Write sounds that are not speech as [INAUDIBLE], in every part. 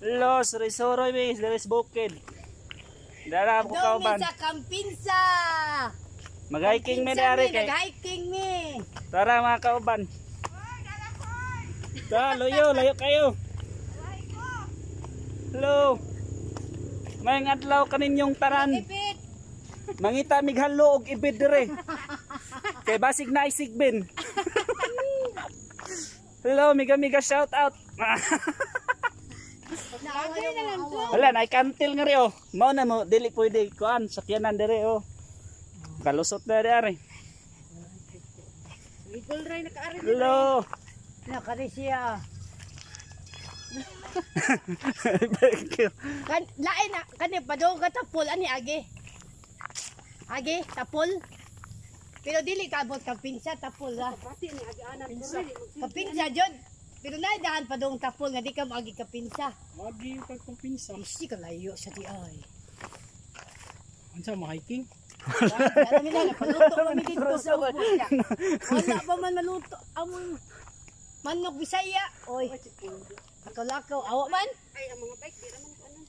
Los Risoroy mi, Daris Bukid. Dara ko kauban. mi sa Kampinsa. Mag-hiking mi dari kay. Nag-hiking mi. Tara mga kauban. Ta, layo, layo kayo. Hello. May adlaw kaninyong taran. Mangita mig halo og ibid dire. [LAUGHS] Kay basig na isigbin. Hello, miga miga shout out. Na. Wala na kantil nga oh. Mao na mo dili pwede kuan sakyanan dire oh. Kalusot na dire. Igol ray nakaari. Hello. Nakari siya. Thank you. Kan lain na kani padong ka tapol ani agi. Agi tapol. Pero dili tapol. Pati ni agi anak ko rin. Kapinsa jud. Pero na dahan pa dong tapol nga di ka agi kapinsa. Wagi ka kong pinsa. Isi ka layo sa di ay. Unsa mo hiking? Wala mi na paluto mo [LAUGHS] dito sa ubo niya. Wala pa man maluto among manok Bisaya. Oy. Lakaw-lakaw awa man. Ay, ang mga bike, di naman ano.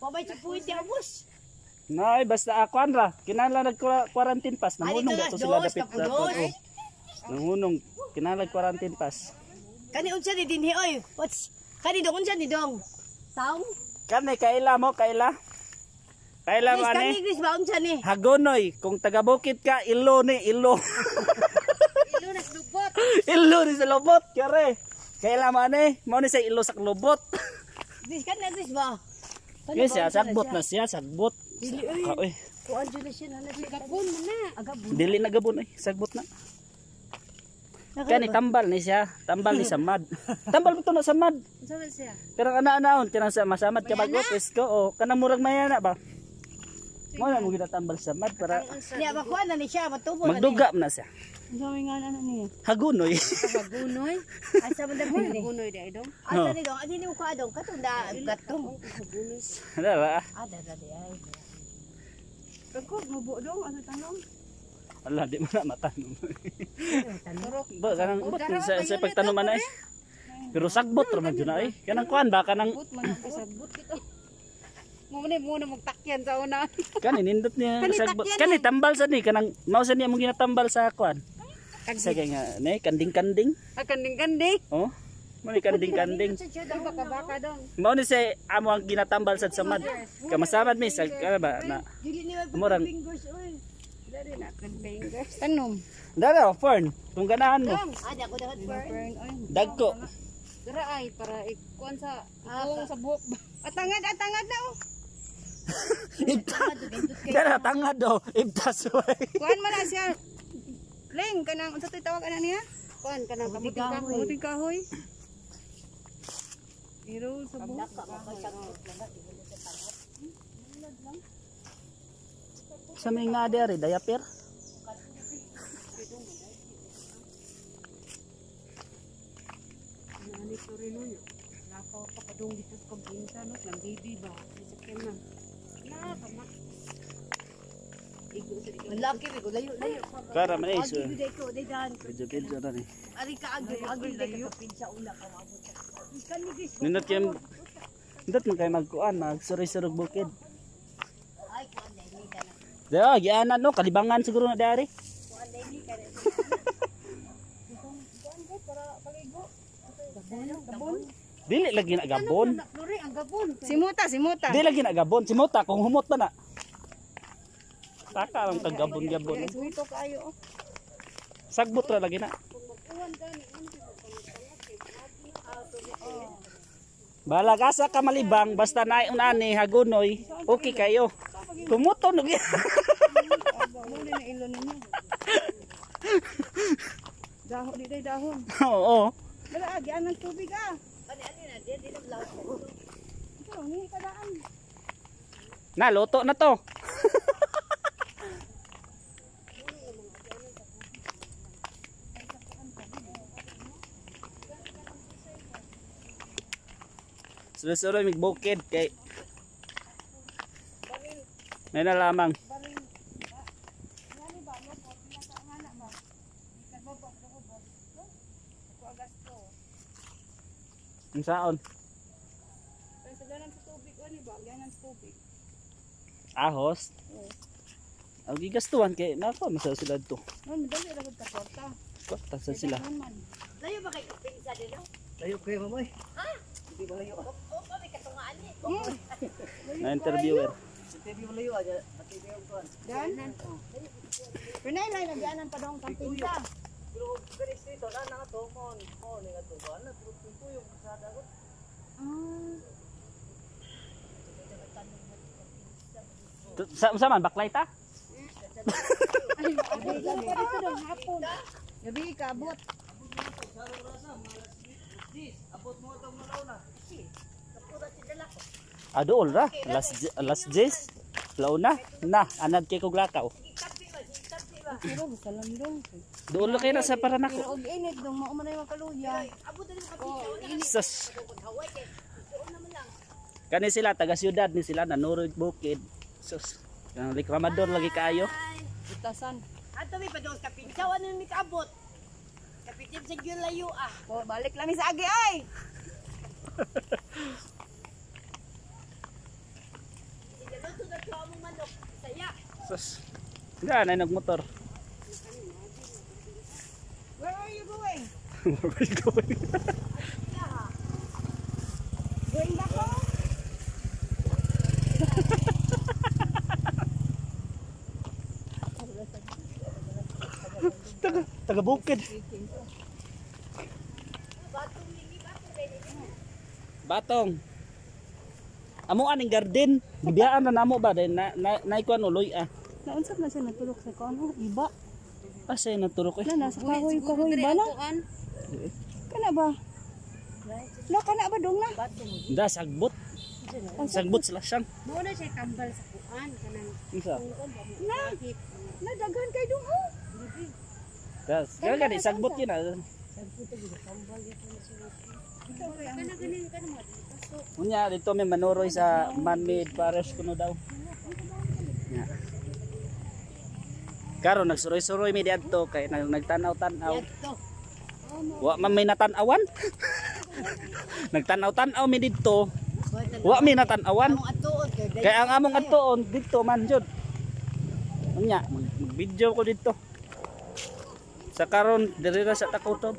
Pabay sa puwit ya bus. Nay, basta ako ra. Kinala nag quarantine pass. Ay, Nangunong dato na, sila dapit dato. dos. oh. Nangunong kinala quarantine pass. Kani unsa ni dinhi oy? What's kani dong unsa ni dong? Taong? Kani kaila mo kaila? Kaila mo Chris, kani ani? Chris ba unsa ni? Hagonoy, kung taga bukid ka, ilo ni ilo. [LAUGHS] Ilo na lubot. [LAUGHS] ilo ni sa lobot, kare. Kaila mo ani? Mo ni sa ilo sa kani Chris ba? Kani Yes, ba na sagbot siya? na siya, sagbot. Dili oy. Ka, oy. Kuan jud na siya na siya. Gapon mo na. Agabon. Dili na gabon ay, sagbot na. Kani tambal ni siya, tambal ni sa mad. [LAUGHS] Tambal mo to na sa mad. Man siya? Pero ana-anaon, kanang sa masamad ka bago, pesko, o kanang murag mayana ba? Mo na mo ginatambal sa mad para Niya ba kuan na ni siya matubo na. magduga na siya. Man nga na niya? Hagunoy. Hagunoy. [LAUGHS] Asa man daghan ni? Hagunoy di ay dong. Asa ni dong? Adi ni ko adong katunda gatom. Hagunoy. Ano ba? Ada ada ay. Pagko mubo dong ano tanong? Wala, di mo na matanong. Ba, kanang ubot sa, sa pagtanuman ay. Pero sagbot raman dyan ay. Kanang kuan ba, kanang But man ang kasabot dito. Mo ni mo na magtakyan sa una. [LAUGHS] kani nindot niya sagbot. takyan Kani tambal sa ni, kanang mao sa niya mong ginatambal sa Kagdi. kay nga, ne, kanding-kanding. Kanding-kanding. Oh, mo ni kanding-kanding. Mao ni sa amo ang ginatambal sa samad. Kamasamad mi sa kana ba na Murang- fingers. Dari na kanding. Tanom. Dara, fern, kung ganahan mo. Ada ko dapat oy. Dagko. Dara ay para ikuan sa ikuan sa buhok. Atangad atangad na oh. [LAUGHS] Ibta. Dara, tangad do. Ibtas way. Kuan man siya. Leng kanang unsa tawag ana niya? Kuan kanang kamuting kahoy. Kamuting kahoy. Iro sa buhok. Sa may nga dere, diaper. Nani ko rin nun. Nako pa kadung dito sa kumpinsa no. Nang baby ba? Sa kema. Na kama. Igo sa igo. Laki ko layo layo. Kara man so. Agi gid ko day dan. Video-video na ni. Ari ka agi day ka pinsa una ka mabot. Nindot kayo, nindot man kayo magkuan, magsurog-surog bukid. Dara, gianan no, kalibangan siguro na dari. [LAUGHS] Dili lagi na gabon. Simuta, simuta. Dili lagi na gabon. Si Mota, kung humot na na. Taka lang tag gabon-gabon. Suto kayo. oh. Sagbot ra lagi na. Balag asa ka malibang basta naay unani hagunoy okay kayo. Kumuto no gyud. Muli na ilo ninyo. Dahon di dahon. Oo. Dala agi anang tubig ah. Ani ani na di di na laut. Ito, ni kadaan. Na luto na to. Sulo-sulo mig bukid kay May na lamang. Ang saon? Sa dalan sa tubig, ano ba? Ganan sa tubig. Ahos. Ang gigastuhan kay nako masa sila to. No, madali ra gud ka kwarta. Kwarta sa sila. Layo ba kay kapinsa dito? Layo kayo mamoy. Ha? Hindi ba layo? Oo, kami katungaan ni. Na interviewer. Si TV mo layo aja. Pati kayo kuan. Dan. Pinay lang nagyanan pa dong kapinsa. Pero kung dito na na to mo mo ni nga to. Ano puro pinto yung kasada ko. Tu- Sa sa man baklay ta? Gabi ka hapon. Gabi ka abot. Na. Adool ra. Last j- last days. Launa na anad kay kog lakaw. Pero sa landong. Dool kay na sa para Pero nako. og init dong mao man makaluya. Abot na. Doon naman lang. Kani sila taga siyudad ni sila nanurog bukid. Sus. Ang lagi kaayo. Itasan. Ato mi pa doon kapinsa. Ano mi kaabot? Kapitin sa gyud layo ah. O, balik lang sa agi ay. Sus. Nga na nagmotor. Where are you going? [LAUGHS] Going. Going back home? Taga bukid. Batong. Amo aning garden. Bibiyaan na namo ba dahil na na naikuan uloy ah. Naunsa man siya natulog sa kono? Iba. Pasay naturok eh. Na nasa kahoy kahoy ba na? Kana ba? Na kana ba dong na? Da sagbot. Sagbot sila siyang. Muna siya tambal sa kuan kanang Isa. na. Na daghan kay dong oh. Das. Kaya gani sagbot yun ah. Unya dito may manuroy sa man-made forest kuno daw. Nya. Karon nagsuroy-suroy mi diadto kay nag nagtanaw-tanaw. Wa man may natanawan. [LAUGHS] nagtanaw-tanaw mi didto. Wa mi natanawan. Kay ang among adtoon dito man jud. Unya, mag-video ko dito. Sa karon diri ra sa Takutob.